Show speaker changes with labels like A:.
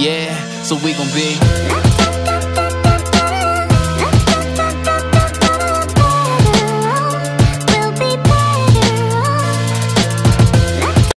A: Yeah, so we gon' be.